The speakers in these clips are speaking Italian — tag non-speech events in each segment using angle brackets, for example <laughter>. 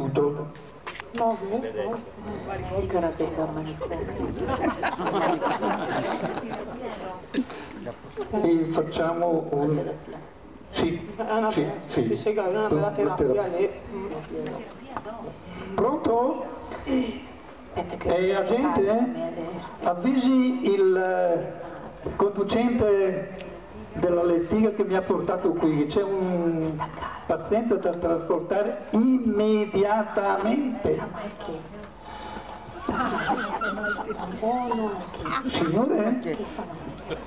istituto. No, karateka E facciamo un... Sì, Una, sì, sì. sì, una terapia lì. Pronto? E agente, avvisi il eh, conducente della lettiga che mi ha portato qui, c'è un paziente da trasportare immediatamente. Signore,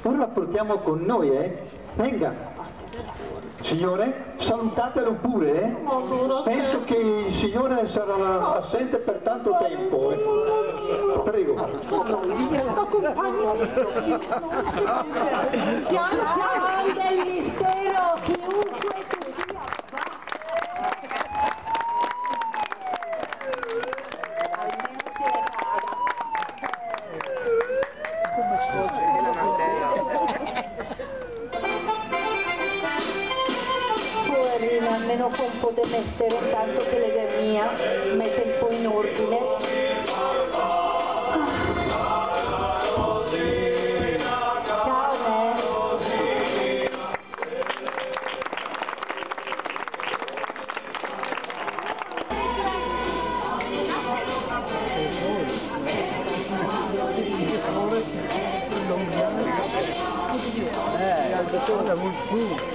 ora la portiamo con noi, eh? Venga. Signore, salutatelo pure, eh? Penso che il signore sarà assente per tanto tempo, eh? Prego. Pian piano del mistero, fa un po' di mestiere intanto che le mia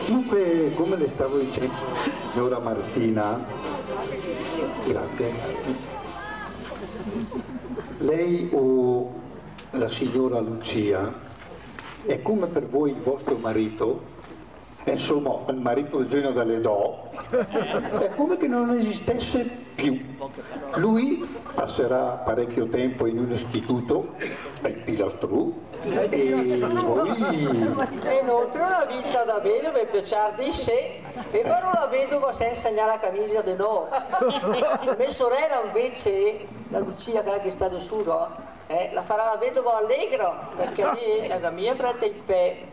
Dunque, come le stavo dicendo, signora Martina, grazie. Lei o la signora Lucia è come per voi il vostro marito, insomma il marito del genio delle Do, è come che non esistesse più. Lui passerà parecchio tempo in un istituto, il Pilastrù, e voi E inoltre una vita da vedovo per piacere di sé e però la vedova senza segnare la camicia di no. <laughs> Mia sorella invece, la Lucia quella che sta da su, no? eh, la farà la vedova allegro perché lì è la mia frate in pe.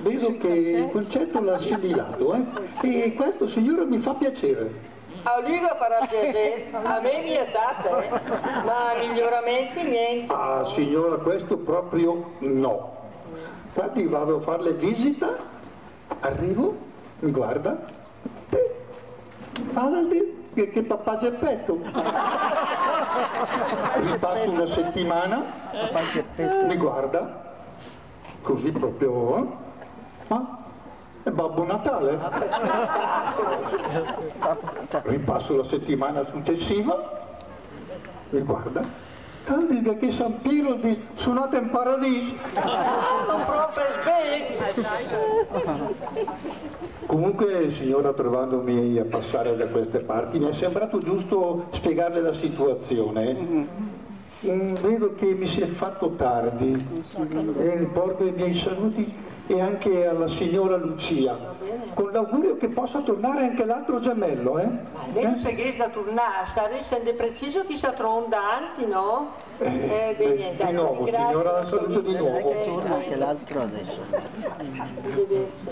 Vedo che il concetto l'ha assimilato, eh? E questo signore mi fa piacere. A lui lo farà piacere, a me mi è data, eh. ma miglioramenti niente. Ah, signora, questo proprio no. Infatti vado a farle visita, arrivo, mi guarda, e vada lì, che, che papà Geppetto. Ripasso <laughs> una settimana, mi guarda, così proprio, eh? ma è Babbo Natale. <laughs> Ripasso la settimana successiva, mi guarda, Ah, dica che San Piero di suonate in paradiso. Non proprio. Comunque, signora, trovandomi a passare da queste parti, mi è sembrato giusto spiegarle la situazione. Mm, Vedo che mi si è fatto tardi e porgo i miei saluti e anche alla signora Lucia, con l'augurio che possa tornare anche l'altro gemello, eh? Non sa che è da tornare, sareste preciso chi sta trondanti, no? Eh, beh, niente, di nuovo, grazie. signora, la saluto di nuovo. Eh, Torna anche l'altro adesso. Arrivederci.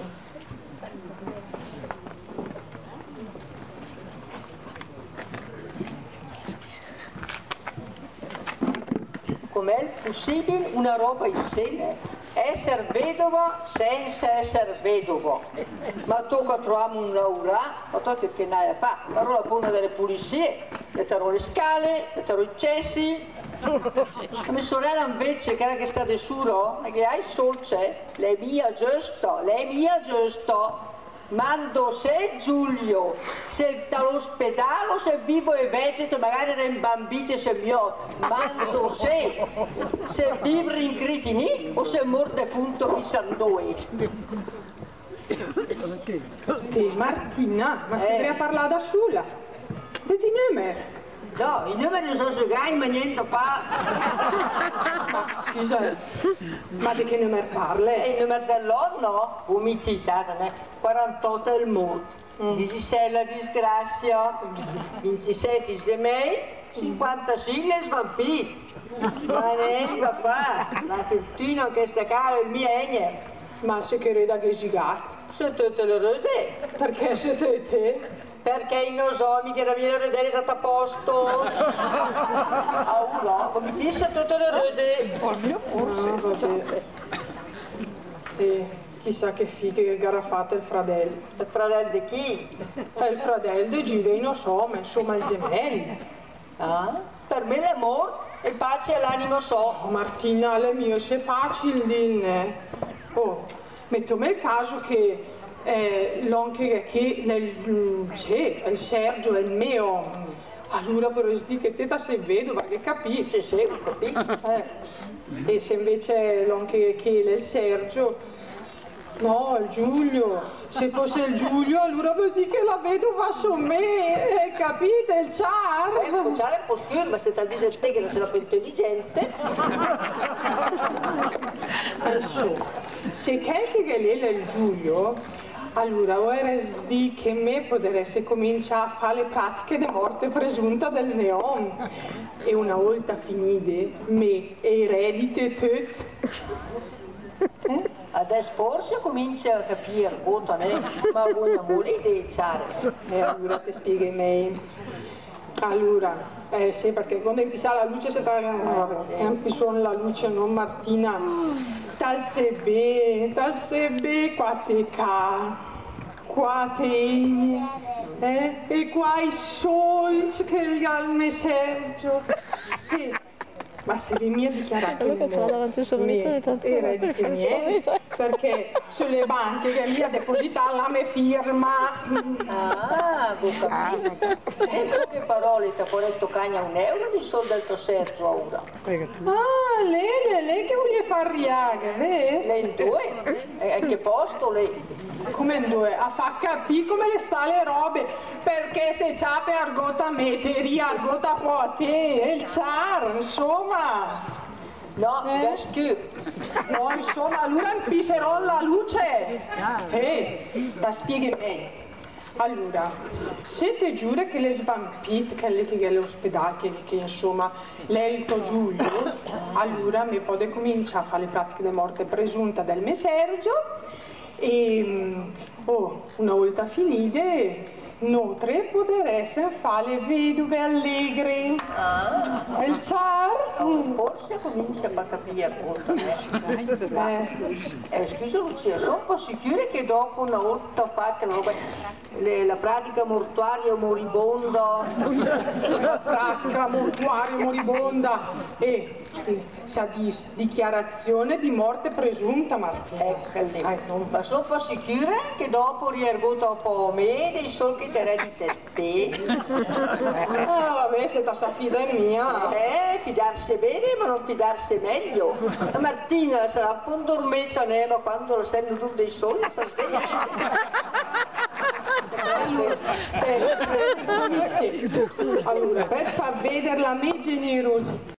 Com'è possibile una roba insieme? Essere vedovo senza essere vedovo. Ma tocca trovare un laura, ma tocca che ne hai a fare. Però la buona delle pulizie, le terrò le scale, le terrò i cessi. La mia sorella invece, che era che sta di suro, che hai solce, le via giusto, le via giusto. Mando se Giulio, se dall'ospedale, se vivo e vegeto, magari era imbambito se mio, mando se, se vivo in critini o se morte punto chissà. Te, Martina, ma si Eh. deve parlare da sola. Diti numeri. No, i numeri non so giocare, ma niente fa. <laughs> Scusa, ma di che numero parla? E il numero dell'anno, umitita, non è? 48 è il morto, 16 la disgrazia, 27 i semei, 56 le svampiti. Ma niente fare, la tuttina che sta cara il egne. Ma se che reda che gigato? Sono tutte le rode. Perché se te te? Perché i nosomi che viene vedere dato a posto. <laughs> Ah, no, come disse tutto le rede. Ah, vabbè. E chissà che fighe che garafate il fratello. Il fratello di chi? È il fratello di Gide, non so, ma insomma il gemello. Ah? Per me l'amore e pace all'animo so. Oh, Martina, le mie, se facile dinne. Oh, mettiamo il caso che eh, l'onche che nel, mm, sì, il Sergio è il mio. Allora vorrei dire che te da sei vedova, che capisci? Sì, ho capito. Eh, e se invece l'onche che è il Sergio, no, il Giulio, se fosse il Giulio allora vuol dire che la vedova su me, eh, capite, il Eh, char? cominciare un po' scuro, ma se ti dice te che non sei più intelligente. Adesso, <laughs> se qualche che lì è il Giulio, allora ora di che me potreste cominciare a fare le pratiche di morte presunta del neon. E una volta finite, me eredite tutto. Adesso forse comincia a capire, vota, né? ma buona mole di ciare. E allora ti spiego i miei. Allora, eh sì, perché quando impisa la luce si sta... Impisa la luce, non Martina. Tal sebe, tal sebe, qua te ca, qua te, eh? E qua i soldi che il galme Sergio. Ma se le mie dichiarazioni Allora c'era davanti al sorriso di tanto era di che il sorriso. perché sulle banche che mi ha depositato la mia firma. Ah, ho capito. E in poche parole ti ho detto cagna un euro di soldi del tuo Sergio ora. Ah, lei, lei, lei che vuole fare riaga, vedi? Lei in due? E a che posto lei? Come in due? A fa capire come le sta le robe, perché se c'ha per argota meteri, argota può a te, e il char, insomma. No, Eh? da scuro. No, insomma, allora impiserò la luce. Eh, la spieghi me. Allora, se te giura che le svampite, che le che all'ospedale, che, che insomma, tuo Giulio, allora mi può cominciare a fare le pratiche di morte presunta del mio Sergio e, mm, oh, una volta finite, Notre poter essere fare le vedove allegre. Ah, Il forse comincia a capire cosa. Eh. Eh, Eh, scusa Lucia, sono un po' sicura che dopo una volta fatta le- la pratica mortuario moribondo, pratica mortuario moribonda e eh, sa di dichiarazione di morte presunta Martina. ecco lì. Eh, non- Ma sono un po' sicura che dopo riergoto un po' me dei soldi che ti redite te. Ah, vabbè, se ta sapida è mia. Eh, fidarsi bene ma non fidarsi meglio. La Martina sarà un po' dormita, né, ma quando lo sento tu dei soldi si sveglia. Allora, per far vedere la mia generosità,